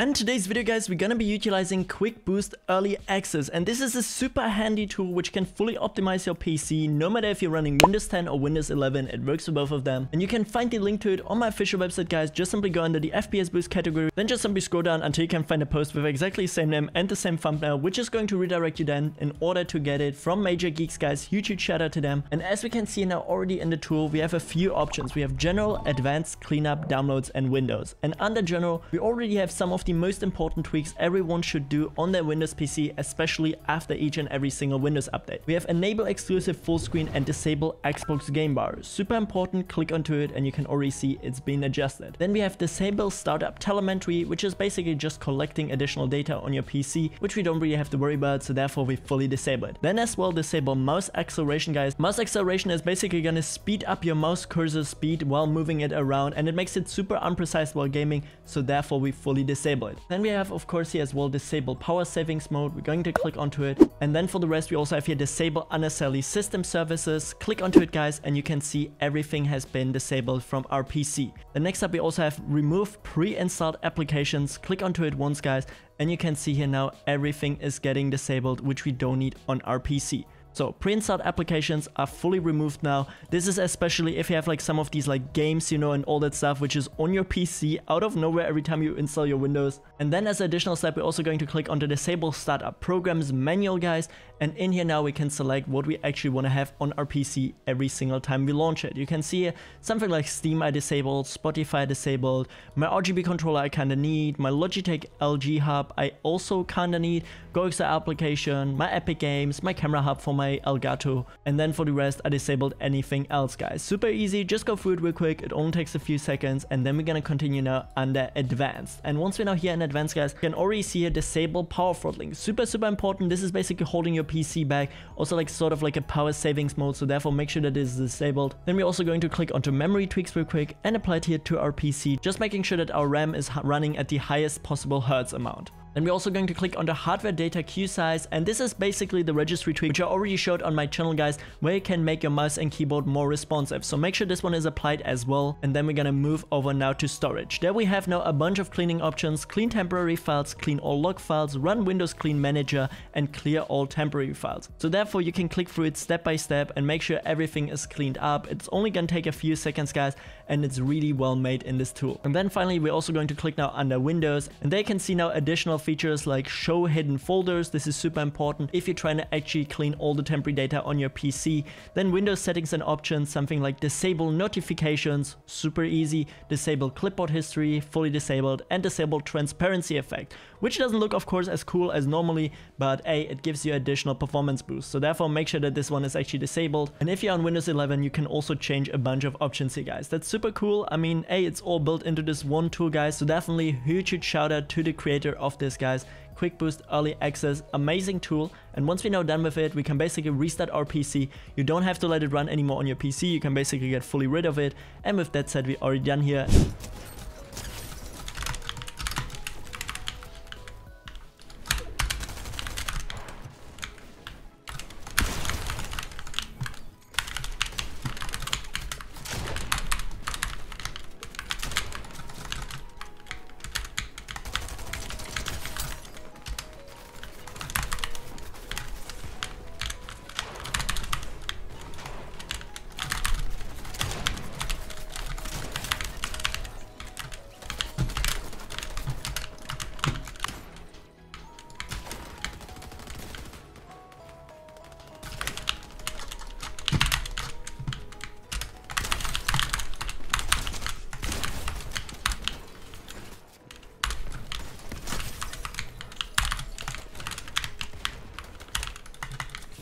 And today's video guys, we're gonna be utilizing Quick Boost Early Access and this is a super handy tool which can fully optimize your PC no matter if you're running Windows 10 or Windows 11, it works for both of them. And you can find the link to it on my official website guys, just simply go under the FPS Boost category, then just simply scroll down until you can find a post with exactly the same name and the same thumbnail, which is going to redirect you then in order to get it from Major Geeks guys, huge shout out to them. And as we can see now already in the tool, we have a few options. We have General, Advanced, Cleanup, Downloads and Windows. And under General, we already have some of the most important tweaks everyone should do on their Windows PC, especially after each and every single Windows update. We have enable exclusive full screen and disable Xbox game bar. Super important, click onto it and you can already see it's been adjusted. Then we have disable startup telemetry, which is basically just collecting additional data on your PC, which we don't really have to worry about, so therefore we fully disable it. Then as well disable mouse acceleration guys. Mouse acceleration is basically gonna speed up your mouse cursor speed while moving it around and it makes it super unprecise while gaming, so therefore we fully disable it. Then then we have of course here as well disable power savings mode. We're going to click onto it. And then for the rest we also have here disable unnecessary system services. Click onto it guys and you can see everything has been disabled from our PC. The next up we also have remove pre-installed applications. Click onto it once guys and you can see here now everything is getting disabled which we don't need on our PC. So pre-installed applications are fully removed now. This is especially if you have like some of these like games, you know, and all that stuff, which is on your PC out of nowhere every time you install your Windows. And then as an additional step, we're also going to click on the disable startup programs manual guys. And in here now we can select what we actually want to have on our PC every single time we launch it. You can see something like Steam I disabled, Spotify disabled, my RGB controller I kinda need, my Logitech LG hub I also kinda need, GoXLR application, my Epic Games, my camera hub for my Elgato. And then for the rest, I disabled anything else, guys. Super easy, just go through it real quick. It only takes a few seconds. And then we're gonna continue now under advanced. And once we're now here in advanced, guys, you can already see here disable power throttling. Super, super important. This is basically holding your PC back. Also like sort of like a power savings mode. So therefore make sure that it is disabled. Then we're also going to click onto memory tweaks real quick and apply it here to our PC. Just making sure that our RAM is running at the highest possible hertz amount. Then we're also going to click on the hardware data queue size and this is basically the registry tweak which I already showed on my channel guys where you can make your mouse and keyboard more responsive. So make sure this one is applied as well and then we're gonna move over now to storage. There we have now a bunch of cleaning options, clean temporary files, clean all log files, run Windows Clean Manager and clear all temporary files. So therefore you can click through it step by step and make sure everything is cleaned up. It's only gonna take a few seconds guys and it's really well made in this tool. And then finally we're also going to click now under Windows and they can see now additional features like show hidden folders. This is super important if you're trying to actually clean all the temporary data on your PC. Then Windows settings and options, something like disable notifications, super easy, disable clipboard history, fully disabled, and disable transparency effect, which doesn't look of course as cool as normally, but A, it gives you additional performance boost. So therefore make sure that this one is actually disabled. And if you're on Windows 11, you can also change a bunch of options here guys. That's super cool. I mean, A, it's all built into this one tool guys. So definitely huge, huge shout out to the creator of this guys. Quick Boost Early Access, amazing tool. And once we're now done with it, we can basically restart our PC. You don't have to let it run anymore on your PC. You can basically get fully rid of it. And with that said, we're already done here.